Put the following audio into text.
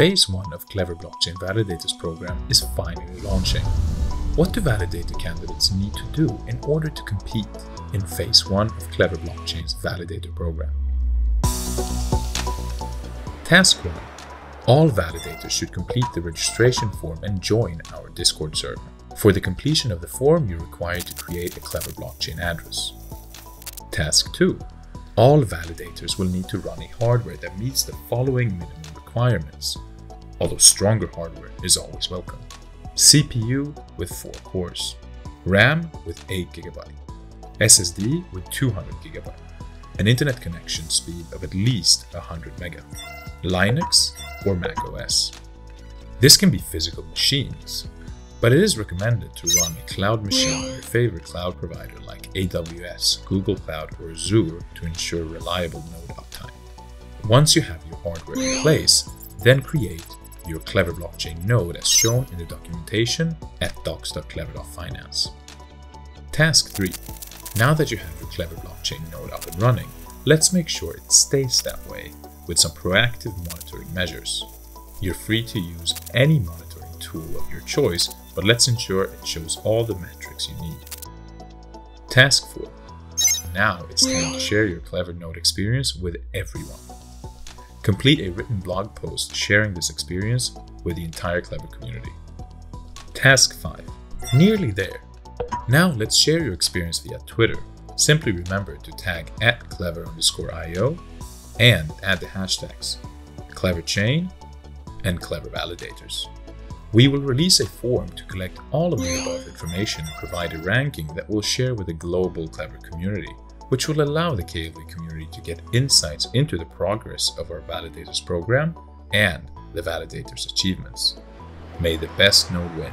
Phase 1 of Klever Blockchain Validators program is finally launching. What do validator candidates need to do in order to compete in Phase 1 of Klever Blockchain's Validator program? Task 1. All validators should complete the registration form and join our Discord server. For the completion of the form, you're required to create a Klever Blockchain address. Task 2. All validators will need to run a hardware that meets the following minimum requirements, although stronger hardware is always welcome. CPU with 4 cores, RAM with 8GB, SSD with 200GB, an internet connection speed of at least 100 mega, Linux or Mac OS. This can be physical machines, but it is recommended to run a cloud machine on your favorite cloud provider like AWS, Google Cloud, or Azure to ensure reliable node uptime. Once you have your hardware in place, then create your Klever blockchain node as shown in the documentation at docs.klever.finance. Task 3. Now that you have your Klever blockchain node up and running, let's make sure it stays that way with some proactive monitoring measures. You're free to use any monitoring tool of your choice, but let's ensure it shows all the metrics you need. Task 4. Now it's time to share your Klever Node experience with everyone. Complete a written blog post sharing this experience with the entire Klever community. Task 5. Nearly there. Now let's share your experience via Twitter. Simply remember to tag at klever underscore IO and add the hashtags Klever Chain and Klever Validators. We will release a form to collect all of the above information and provide a ranking that we'll share with the global Klever community which will allow the KLV community to get insights into the progress of our Validators program and the Validators' achievements. May the best node win.